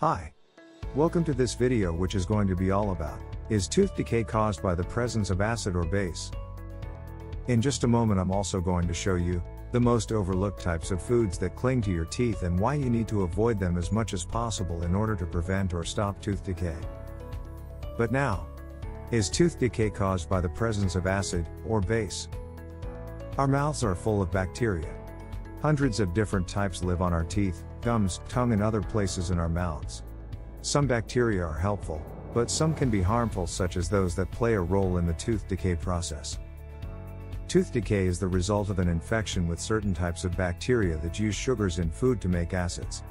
Hi. Welcome to this video which is going to be all about, is tooth decay caused by the presence of acid or base? In just a moment I'm also going to show you, the most overlooked types of foods that cling to your teeth and why you need to avoid them as much as possible in order to prevent or stop tooth decay. But now, is tooth decay caused by the presence of acid or base? Our mouths are full of bacteria. Hundreds of different types live on our teeth, gums, tongue, and other places in our mouths. Some bacteria are helpful, but some can be harmful, such as those that play a role in the tooth decay process. Tooth decay is the result of an infection with certain types of bacteria that use sugars in food to make acids.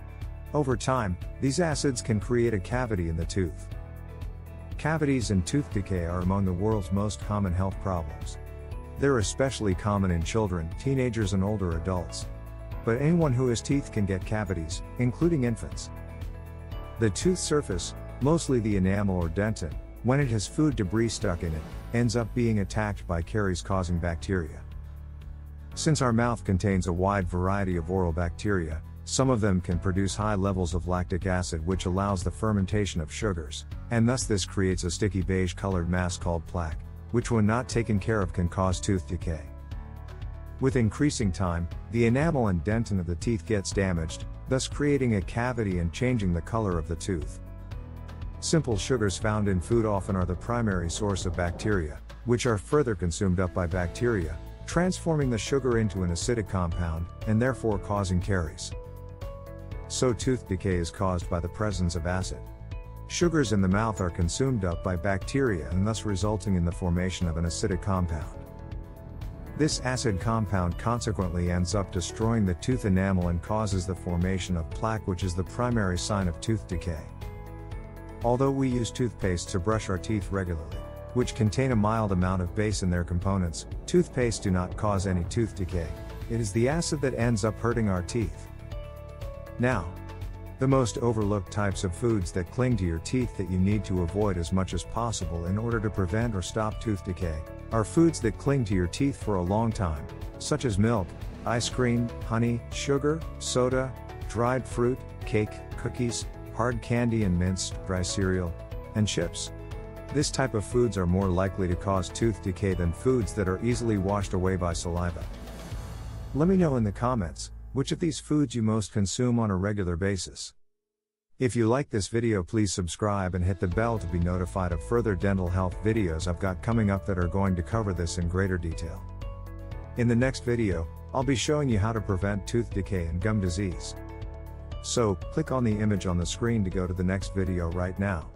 Over time, these acids can create a cavity in the tooth. Cavities and tooth decay are among the world's most common health problems. They're especially common in children, teenagers, and older adults. But anyone who has teeth can get cavities, including infants. The tooth surface, mostly the enamel or dentin, when it has food debris stuck in it, ends up being attacked by caries causing bacteria. Since our mouth contains a wide variety of oral bacteria, some of them can produce high levels of lactic acid which allows the fermentation of sugars, and thus this creates a sticky beige colored mass called plaque, which when not taken care of can cause tooth decay. With increasing time, the enamel and dentin of the teeth gets damaged, thus creating a cavity and changing the color of the tooth. Simple sugars found in food often are the primary source of bacteria, which are further consumed up by bacteria, transforming the sugar into an acidic compound, and therefore causing caries. So tooth decay is caused by the presence of acid. Sugars in the mouth are consumed up by bacteria and thus resulting in the formation of an acidic compound. This acid compound consequently ends up destroying the tooth enamel and causes the formation of plaque which is the primary sign of tooth decay. Although we use toothpaste to brush our teeth regularly, which contain a mild amount of base in their components, toothpaste do not cause any tooth decay. It is the acid that ends up hurting our teeth. Now, the most overlooked types of foods that cling to your teeth that you need to avoid as much as possible in order to prevent or stop tooth decay are foods that cling to your teeth for a long time, such as milk, ice cream, honey, sugar, soda, dried fruit, cake, cookies, hard candy and mints, dry cereal, and chips. This type of foods are more likely to cause tooth decay than foods that are easily washed away by saliva. Let me know in the comments, which of these foods you most consume on a regular basis. If you like this video please subscribe and hit the bell to be notified of further dental health videos I've got coming up that are going to cover this in greater detail. In the next video, I'll be showing you how to prevent tooth decay and gum disease. So, click on the image on the screen to go to the next video right now.